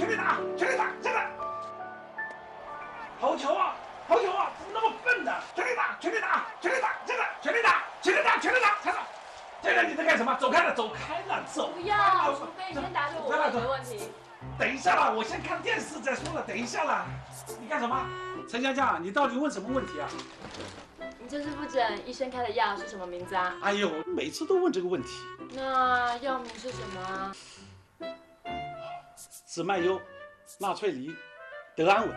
全力打全力打现在好球啊好球啊怎么那么笨呢？全力打全力打全力打全力打全力打全力打全力打全力打现在你在干什么？走开了走开了走不要除非你先打给我没问题等一下啦我先看电视再说了等一下啦。你干什么？陈佳佳你到底问什么问题啊？你就是不准医生开的药是什么名字啊？哎呦每次都问这个问题。那药名是什么紫麦优、纳粹梨、德安稳。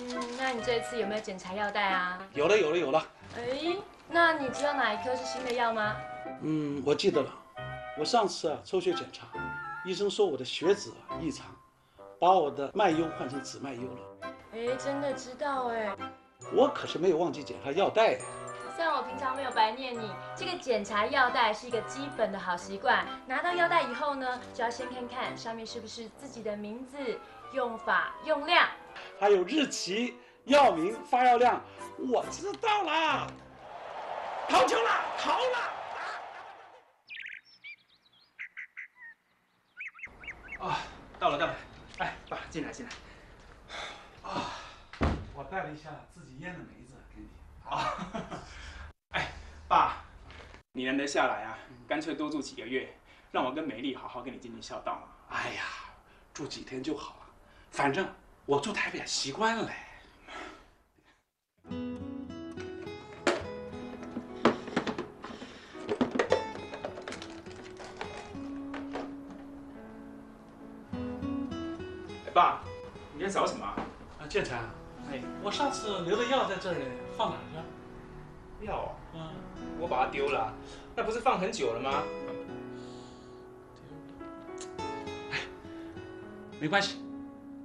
嗯，那你这次有没有检查药袋啊？有了，有了，有了。哎，那你知道哪一颗是新的药吗？嗯，我记得了。我上次啊抽血检查，医生说我的血脂啊异常，把我的麦优换成紫麦优了。哎，真的知道哎。我可是没有忘记检查药袋。算我平常没有白念你，这个检查药袋是一个基本的好习惯。拿到药袋以后呢，就要先看看上面是不是自己的名字、用法、用量，还有日期、药名、发药量。我知道啦，逃球了，逃了！啊，到了到了，哎，爸，进来进来。啊，我带了一下自己腌的梅子给你。啊。爸，你难得下来啊，干脆多住几个月，让我跟美丽好好跟你尽尽孝道嘛。哎呀，住几天就好了，反正我住台北习惯了。爸，你在找什么？啊，建成，哎，我上次留的药在这里，放哪去了？药？嗯。我把它丢了，那不是放很久了吗？哎，没关系，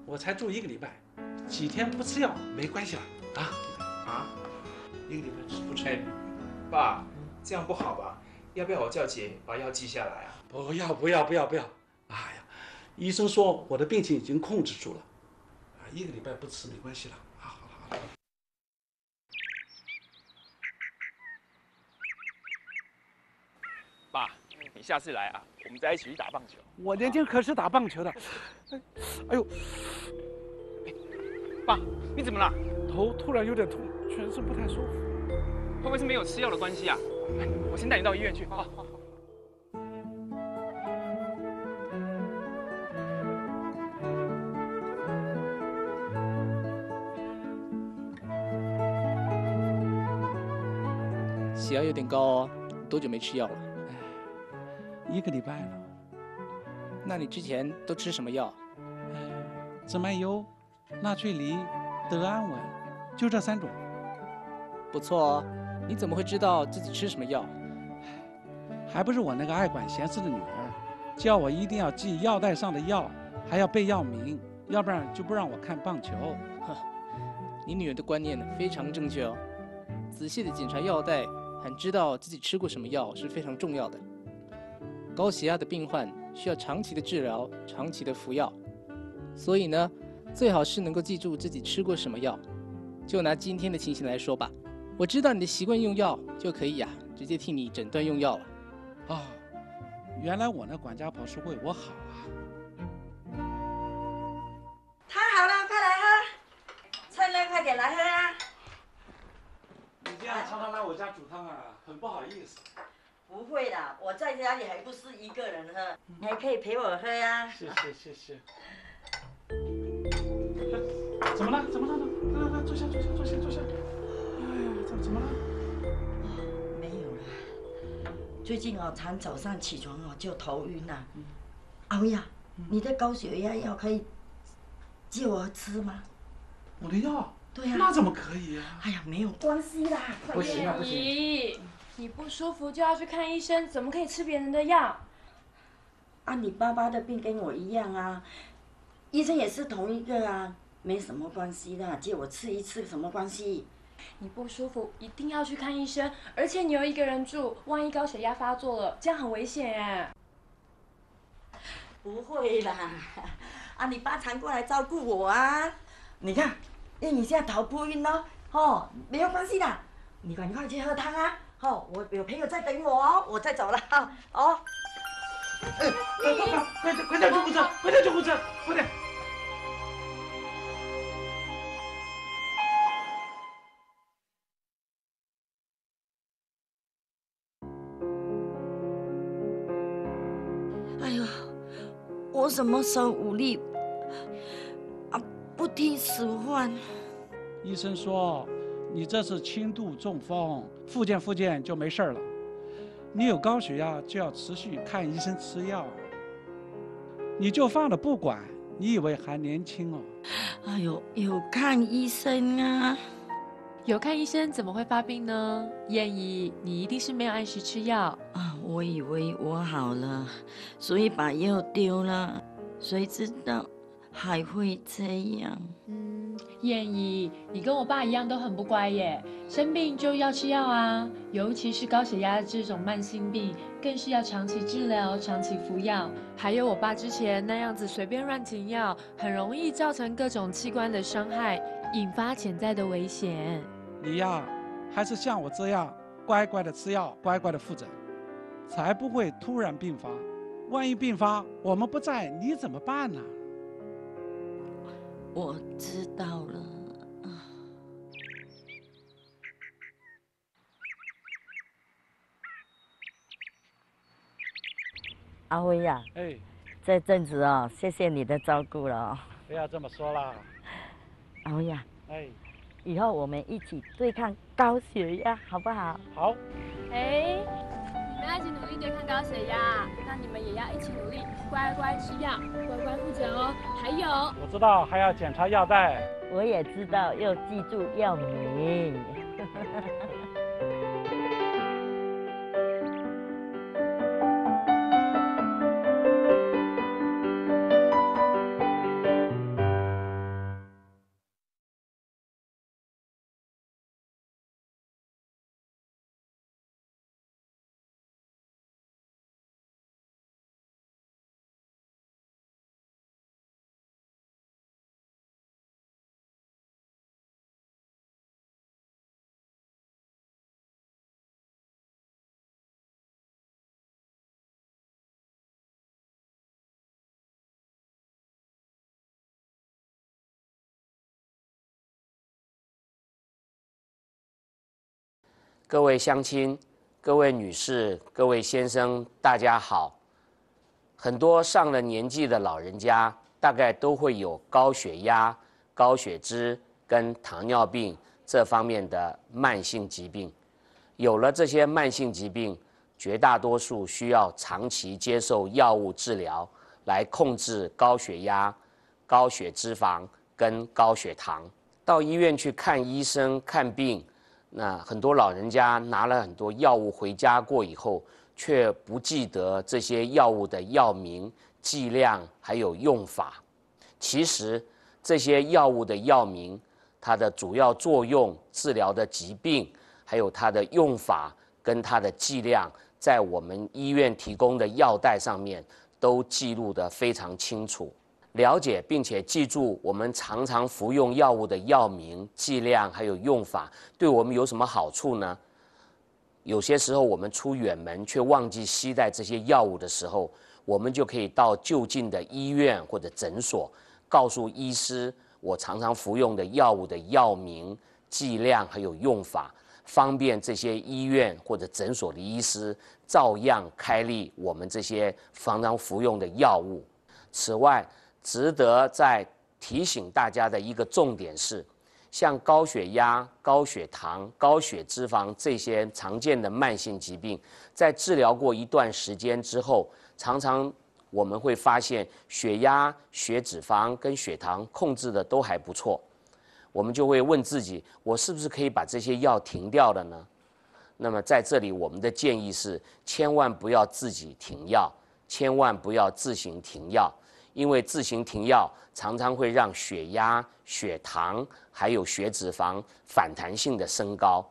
我才住一个礼拜，几天不吃药没关系了啊啊！一个礼拜吃不吃？爸，这样不好吧？要不要我叫姐把药记下来啊？不要不要不要不要！哎呀，医生说我的病情已经控制住了，啊，一个礼拜不吃没关系了。爸，你下次来啊，我们再一起去打棒球。我年轻可是打棒球的。哎呦，爸，你怎么了？头突然有点痛，全身不太舒服。会不会是没有吃药的关系啊？我先带你到医院去。好好好。血压有点高哦，多久没吃药了？一个礼拜了，那你之前都吃什么药？紫麦油、纳粹梨、德安稳，就这三种。不错哦，你怎么会知道自己吃什么药？还不是我那个爱管闲事的女儿，叫我一定要记药袋上的药，还要背药名，要不然就不让我看棒球。呵，你女儿的观念非常正确哦，仔细的检查药袋，还知道自己吃过什么药是非常重要的。高血压的病患需要长期的治疗，长期的服药，所以呢，最好是能够记住自己吃过什么药。就拿今天的情形来说吧，我知道你的习惯用药，就可以呀，直接替你诊断用药了。哦，原来我那管家婆是为我好啊！汤好了，快来喝，趁热快点来喝啊！你这样常常来我家煮汤啊，很不好意思。不会啦，我在家里还不是一个人喝，你还可以陪我喝呀。谢谢谢谢。怎么了？怎么了？来来来，坐下坐下坐下坐下。哎呀，怎怎么了？没有了。最近哦，常早上起床哦就头晕呐。熬呀，你的高血压药可以借我吃吗？我的药？对呀。那怎么可以啊？哎呀，没有关系啦。不行啊不行。你不舒服就要去看医生，怎么可以吃别人的药？啊，你爸爸的病跟我一样啊，医生也是同一个啊，没什么关系的，借我吃一次什么关系？你不舒服一定要去看医生，而且你又一个人住，万一高血压发作了，这样很危险耶。不会啦，啊，你爸常过来照顾我啊，你看，因为你现在头不晕咯，哦，没有关系的，你赶快去喝汤啊。好，我有朋友在等我哦，我再走了哈。哦，哎，快快快，快点快点救护车，快点救护车，快点！哎呦，我什么手无力啊，不听使唤。医生说你这是轻度中风，复健复健就没事了。你有高血压就要持续看医生吃药，你就放了不管，你以为还年轻哦？哎呦，有看医生啊。有看医生怎么会发病呢？燕姨，你一定是没有按时吃药啊！我以为我好了，所以把药丢了，谁知道还会这样？嗯，燕姨，你跟我爸一样都很不乖耶，生病就要吃药啊，尤其是高血压这种慢性病，更是要长期治疗、长期服药。还有我爸之前那样子随便乱停药，很容易造成各种器官的伤害。引发潜在的危险。你呀，还是像我这样乖乖的吃药，乖乖的复诊，才不会突然病发。万一病发，我们不在，你怎么办呢？我知道了。阿辉呀，哎，这阵子哦，谢谢你的照顾了。不要这么说啦。阿辉呀，哎，以后我们一起对抗高血压，好不好？好。哎，你们一起努力对抗高血压，那你们也要一起努力，乖乖吃药，乖乖复诊哦。还有，我知道还要检查药袋。我也知道要记住药名。各位乡亲、各位女士、各位先生，大家好。很多上了年纪的老人家，大概都会有高血压、高血脂跟糖尿病这方面的慢性疾病。有了这些慢性疾病，绝大多数需要长期接受药物治疗来控制高血压、高血脂肪跟高血糖。到医院去看医生看病。那很多老人家拿了很多药物回家过以后，却不记得这些药物的药名、剂量还有用法。其实这些药物的药名、它的主要作用、治疗的疾病，还有它的用法跟它的剂量，在我们医院提供的药袋上面都记录得非常清楚。了解并且记住我们常常服用药物的药名、剂量还有用法，对我们有什么好处呢？有些时候我们出远门却忘记携带这些药物的时候，我们就可以到就近的医院或者诊所，告诉医师我常常服用的药物的药名、剂量还有用法，方便这些医院或者诊所的医师照样开立我们这些常常服用的药物。此外，值得再提醒大家的一个重点是，像高血压、高血糖、高血脂肪这些常见的慢性疾病，在治疗过一段时间之后，常常我们会发现血压、血脂肪跟血糖控制的都还不错，我们就会问自己：我是不是可以把这些药停掉了呢？那么在这里，我们的建议是：千万不要自己停药，千万不要自行停药。因为自行停药常常会让血压、血糖还有血脂肪反弹性的升高，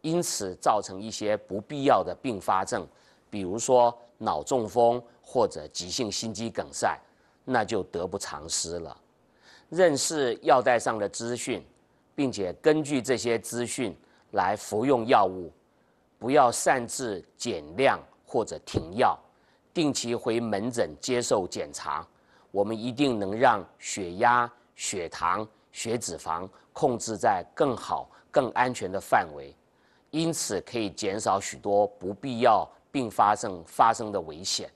因此造成一些不必要的并发症，比如说脑中风或者急性心肌梗塞，那就得不偿失了。认识药袋上的资讯，并且根据这些资讯来服用药物，不要擅自减量或者停药，定期回门诊接受检查。我们一定能让血压、血糖、血脂肪控制在更好、更安全的范围，因此可以减少许多不必要并发症发生的危险。